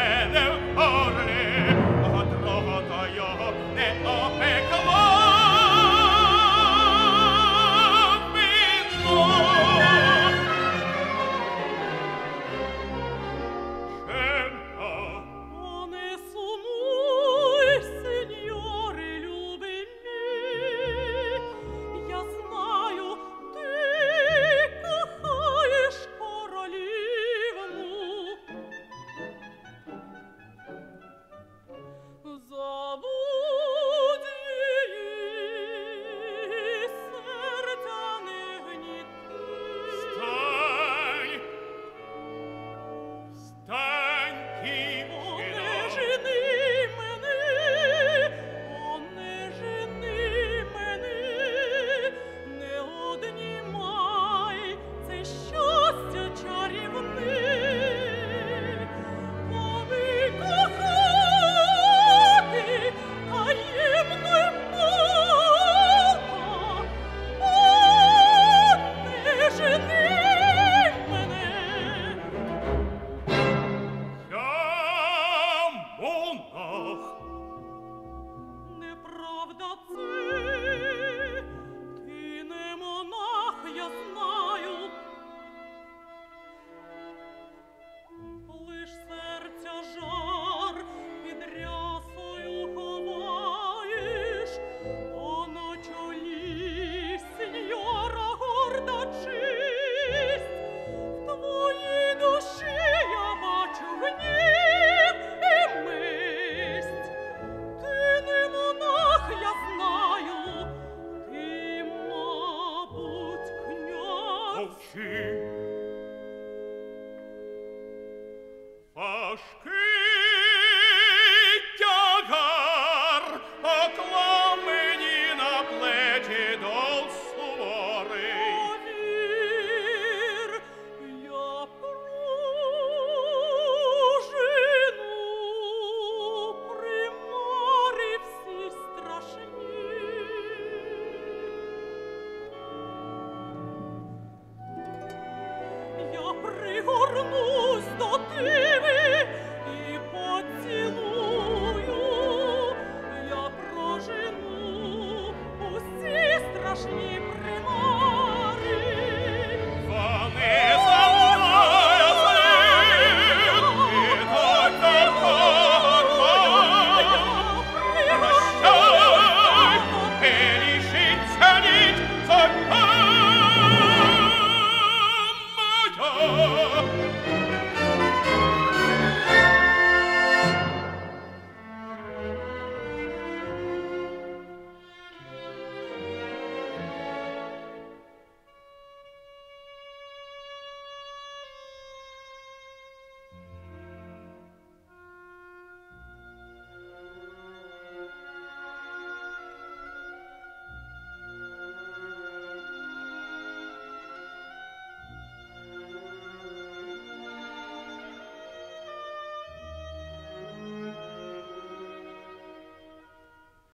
bene ora occhi Prego